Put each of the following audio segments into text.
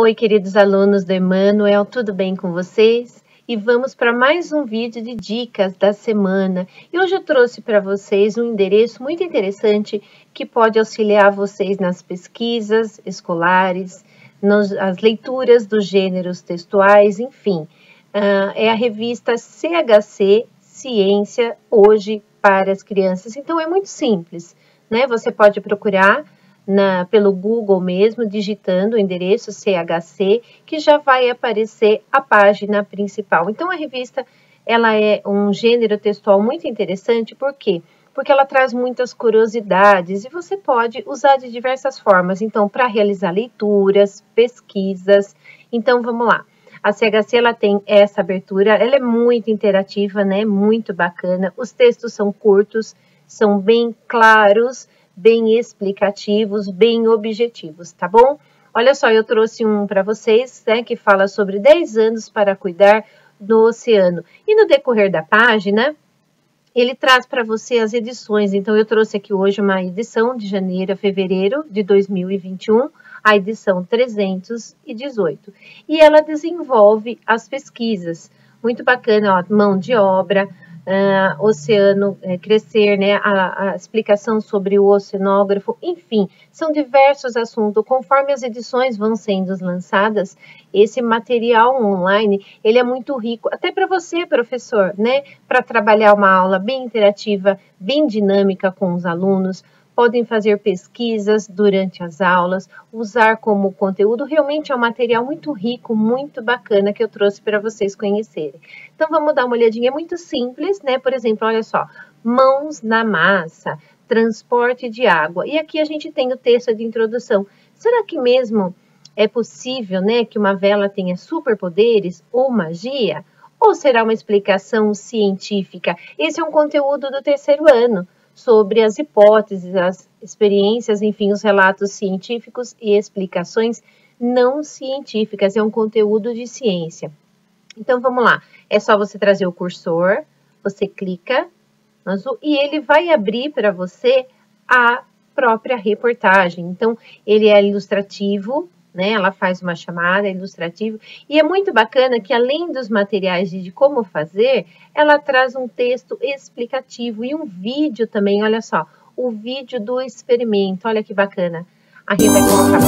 Oi, queridos alunos do Emanuel, tudo bem com vocês? E vamos para mais um vídeo de dicas da semana. E hoje eu trouxe para vocês um endereço muito interessante que pode auxiliar vocês nas pesquisas escolares, nas as leituras dos gêneros textuais, enfim. Uh, é a revista CHC Ciência Hoje para as Crianças. Então é muito simples, né? Você pode procurar na, pelo Google mesmo, digitando o endereço CHC, que já vai aparecer a página principal. Então, a revista ela é um gênero textual muito interessante, por quê? Porque ela traz muitas curiosidades e você pode usar de diversas formas. Então, para realizar leituras, pesquisas. Então, vamos lá. A CHC ela tem essa abertura, ela é muito interativa, né? Muito bacana. Os textos são curtos, são bem claros bem explicativos, bem objetivos, tá bom? Olha só, eu trouxe um para vocês, né, que fala sobre 10 anos para cuidar do oceano. E no decorrer da página, ele traz para você as edições. Então, eu trouxe aqui hoje uma edição de janeiro a fevereiro de 2021, a edição 318. E ela desenvolve as pesquisas. Muito bacana, ó, mão de obra, uh, oceano uh, crescer, né, a, a, explicação sobre o oceanógrafo, enfim, são diversos assuntos. Conforme as edições vão sendo lançadas, esse material online, ele é muito rico, até para você, professor, né, para trabalhar uma aula bem interativa, bem dinâmica com os alunos, podem fazer pesquisas durante as aulas, usar como conteúdo. Realmente é um material muito rico, muito bacana que eu trouxe para vocês conhecerem. Então vamos dar uma olhadinha, é muito simples, né? Por exemplo, olha só, mãos na massa, transporte de água. E aqui a gente tem o texto de introdução. Será que mesmo é possível, né, que uma vela tenha superpoderes ou magia? Ou será uma explicação científica? Esse é um conteúdo do terceiro ano sobre as hipóteses, as experiências, enfim, os relatos científicos e explicações não científicas, é um conteúdo de ciência. Então vamos lá, é só você trazer o cursor, você clica no azul e ele vai abrir para você a própria reportagem. Então ele é ilustrativo, né? Ela faz uma chamada ilustrativa e é muito bacana que além dos materiais de como fazer, ela traz um texto explicativo e um vídeo também, olha só, o vídeo do experimento, olha que bacana. A Rê vai colocar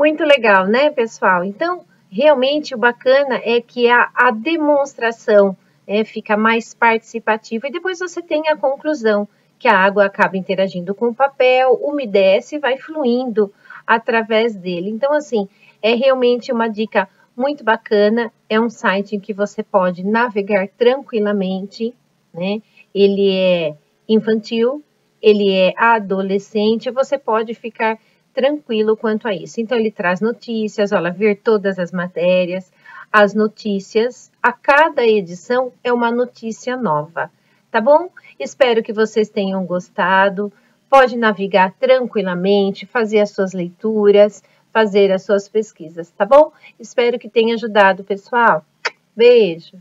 Muito legal, né, pessoal? Então, realmente o bacana é que a, a demonstração é, fica mais participativa e depois você tem a conclusão, que a água acaba interagindo com o papel, umedece e vai fluindo através dele. Então, assim, é realmente uma dica muito bacana. É um site em que você pode navegar tranquilamente, né? Ele é infantil, ele é adolescente, você pode ficar tranquilo quanto a isso. Então, ele traz notícias, olha, ver todas as matérias, as notícias, a cada edição é uma notícia nova, tá bom? Espero que vocês tenham gostado. Pode navegar tranquilamente, fazer as suas leituras, fazer as suas pesquisas, tá bom? Espero que tenha ajudado, pessoal. Beijo!